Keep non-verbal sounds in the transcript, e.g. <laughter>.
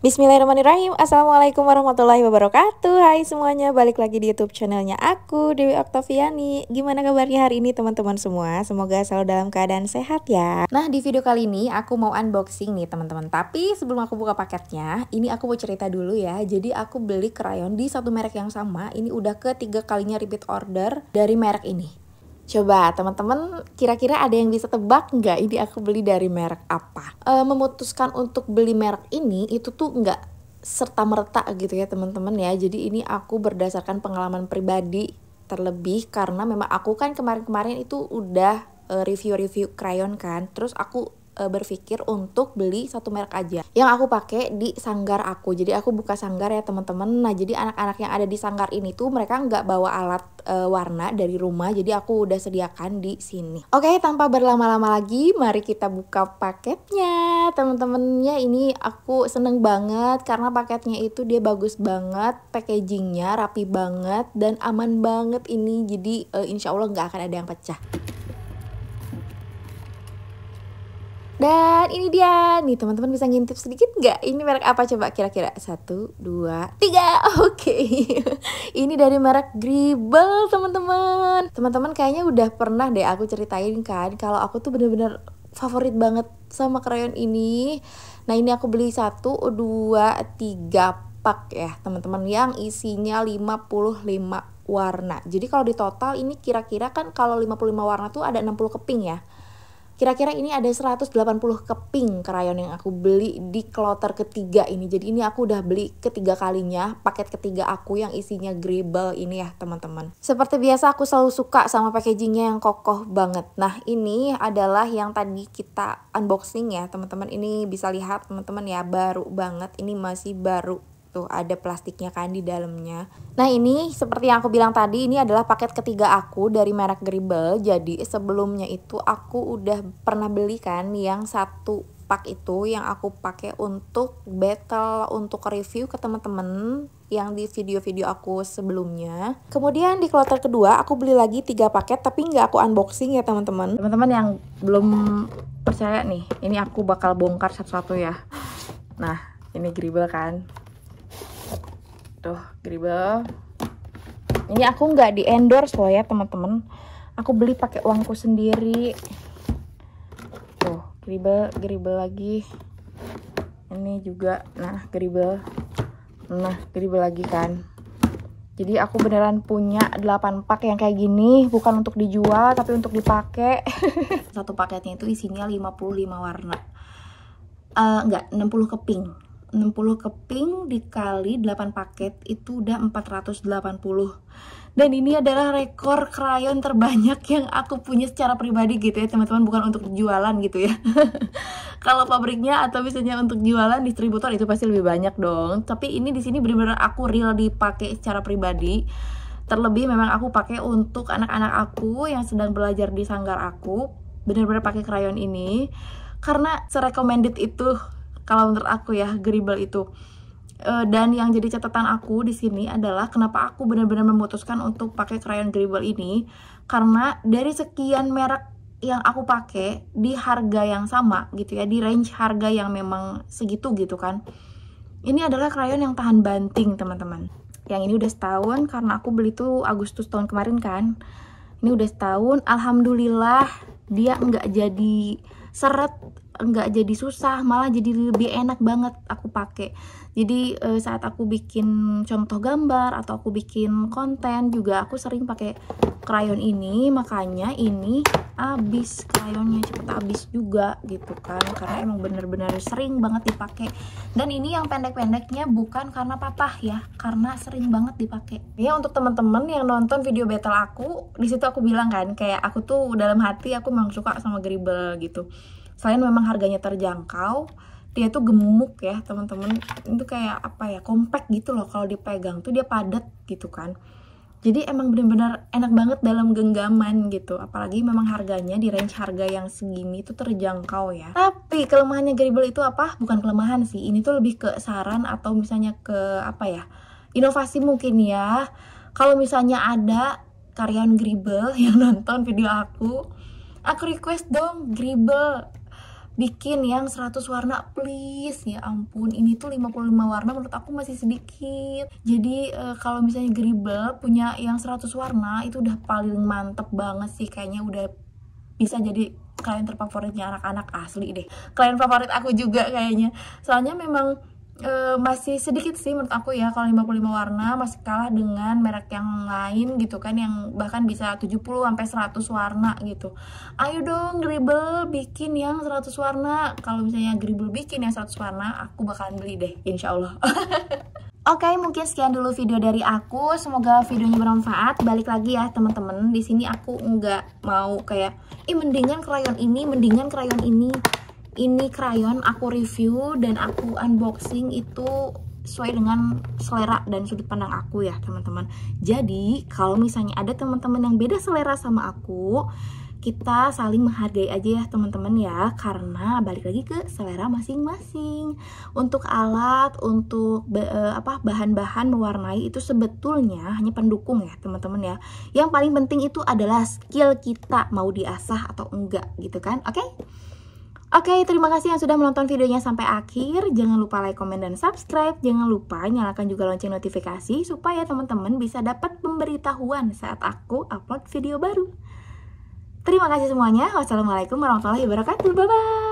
Bismillahirrahmanirrahim. Assalamualaikum warahmatullahi wabarakatuh. Hai semuanya, balik lagi di youtube channelnya aku Dewi Oktaviani. Gimana kabarnya hari ini teman-teman semua? Semoga selalu dalam keadaan sehat ya. Nah di video kali ini aku mau unboxing nih teman-teman. Tapi sebelum aku buka paketnya Ini aku mau cerita dulu ya. Jadi aku beli krayon di satu merek yang sama. Ini udah ketiga kalinya repeat order dari merek ini Coba teman-teman kira-kira ada yang bisa tebak nggak ini aku beli dari merek apa? E, memutuskan untuk beli merek ini itu tuh nggak serta merta gitu ya teman-teman ya. Jadi ini aku berdasarkan pengalaman pribadi terlebih karena memang aku kan kemarin-kemarin itu udah eh, review-review krayon kan. Terus aku uh, berpikir untuk beli satu merek aja. Yang aku pakai di sanggar aku. Jadi aku buka sanggar ya teman-teman. Nah jadi anak-anak yang ada di sanggar ini tuh mereka nggak bawa alat uh, warna dari rumah. Jadi aku udah sediakan di sini. Oke tanpa berlama-lama lagi mari kita buka paketnya. Teman-temannya ini aku seneng banget karena paketnya itu dia bagus banget packagingnya rapi banget dan aman banget ini. Jadi uh, insya Allah nggak akan ada yang pecah Dan ini dia nih teman-teman bisa ngintip sedikit nggak? Ini merek apa coba kira-kira? Satu, dua, tiga. <laughs> Oke, okay. ini dari merek Gribble teman-teman. Teman-teman kayaknya udah pernah deh aku ceritain kan kalau aku tuh bener-bener favorit banget sama krayon ini. Nah ini aku beli satu, dua, tiga pak ya teman-teman yang isinya 55 warna. Jadi kalau di total ini kira-kira kan kalau 55 warna tuh ada 60 keping ya. Kira-kira ini ada 180 keping krayon yang aku beli di kloter ketiga ini. Jadi ini aku udah beli ketiga kalinya paket ketiga aku yang isinya gribble ini ya teman-teman. Seperti biasa aku selalu suka sama packagingnya yang kokoh banget. Nah ini adalah yang tadi kita unboxing ya teman-teman. Ini bisa lihat teman-teman ya baru banget. Ini masih baru Tuh ada plastiknya kan di dalamnya. Nah ini seperti yang aku bilang tadi ini adalah paket ketiga aku dari merek Gribble. Jadi sebelumnya itu aku udah pernah beli kan yang satu pak itu yang aku pakai untuk battle untuk review ke teman-teman yang di video-video aku sebelumnya. Kemudian di kloter kedua aku beli lagi tiga paket tapi nggak aku unboxing ya teman-teman. Teman-teman yang belum percaya nih, ini aku bakal bongkar satu-satu ya. Nah, ini gribble kan tuh gribble ini aku nggak di endorse loh ya teman-teman. Aku beli pakai uangku sendiri. Tuh gribble gribble lagi. Ini juga nah gribble nah gribble lagi kan. Jadi aku beneran punya 8 pak yang kayak gini bukan untuk dijual tapi untuk dipakai. <laughs> Satu paketnya itu isinya 55 warna. Uh, enggak 60 keping 60 keping dikali 8 paket itu udah 480 dan ini adalah rekor krayon terbanyak yang aku punya secara pribadi gitu ya teman-teman bukan untuk jualan gitu ya. <laughs> Kalau pabriknya atau misalnya untuk jualan distributor itu pasti lebih banyak dong. Tapi ini di sini benar-benar aku real dipakai secara pribadi. Terlebih memang aku pakai untuk anak-anak aku yang sedang belajar di sanggar aku benar-benar pakai krayon ini. Karena serecommended itu kalau menurut aku ya Gribble itu. Uh, dan yang jadi catatan aku di sini adalah kenapa aku benar-benar memutuskan untuk pakai krayon Gribble ini. Karena dari sekian merek yang aku pakai di harga yang sama gitu ya di range harga yang memang segitu gitu kan ini adalah krayon yang tahan banting teman-teman. Yang ini udah setahun karena aku beli tuh Agustus tahun kemarin kan. Ini udah setahun Alhamdulillah dia nggak jadi seret nggak jadi susah malah jadi lebih enak banget aku pakai. Jadi e, saat aku bikin contoh gambar atau aku bikin konten juga aku sering pakai krayon ini. Makanya ini habis krayonnya cepet habis juga gitu kan. Karena emang bener-bener sering banget dipakai. Dan ini yang pendek-pendeknya bukan karena patah ya karena sering banget dipakai. Ya untuk temen-temen yang nonton video battle aku di situ aku bilang kan kayak aku tuh dalam hati aku memang suka sama gribble gitu selain memang harganya terjangkau dia tuh gemuk ya teman-teman. Itu kayak apa ya compact gitu loh kalau dipegang tuh dia padat gitu kan. Jadi emang bener-bener enak banget dalam genggaman gitu. Apalagi memang harganya di range harga yang segini itu terjangkau ya. Tapi kelemahannya Gribble itu apa? Bukan kelemahan sih. Ini tuh lebih ke saran atau misalnya ke apa ya inovasi mungkin ya. Kalau misalnya ada karyawan Gribble <laughs> yang nonton video aku aku request dong Gribble bikin yang 100 warna please. Ya ampun ini tuh 55 warna menurut aku masih sedikit. Jadi uh, kalau misalnya Gribble punya yang 100 warna itu udah paling mantep banget sih. Kayaknya udah bisa jadi klien terfavoritnya anak-anak asli deh. Klien favorit aku juga kayaknya. Soalnya memang uh, masih sedikit sih menurut aku ya kalau 55 warna masih kalah dengan merek yang lain gitu kan yang bahkan bisa 70 sampai 100 warna gitu. Ayo dong Gribble bikin yang 100 warna. Kalau misalnya Gribble bikin yang 100 warna, aku bakalan beli deh insya Allah. <laughs> Oke, okay, mungkin sekian dulu video dari aku. Semoga videonya bermanfaat. Balik lagi ya, teman-teman. Di sini aku nggak mau kayak, ih mendingan krayon ini, mendingan krayon ini ini krayon aku review dan aku unboxing itu sesuai dengan selera dan sudut pandang aku ya teman-teman. Jadi kalau misalnya ada teman-teman yang beda selera sama aku kita saling menghargai aja ya teman-teman ya. Karena balik lagi ke selera masing-masing. Untuk alat untuk uh, apa bahan-bahan mewarnai itu sebetulnya hanya pendukung ya teman-teman ya. Yang paling penting itu adalah skill kita mau diasah atau enggak gitu kan? Oke? okay? Oke, terima kasih yang sudah menonton videonya sampai akhir. Jangan lupa like, komen, dan subscribe. Jangan lupa nyalakan juga lonceng notifikasi supaya teman-teman bisa dapat pemberitahuan saat aku upload video baru. Terima kasih semuanya. Wassalamualaikum warahmatullahi wabarakatuh. Bye-bye.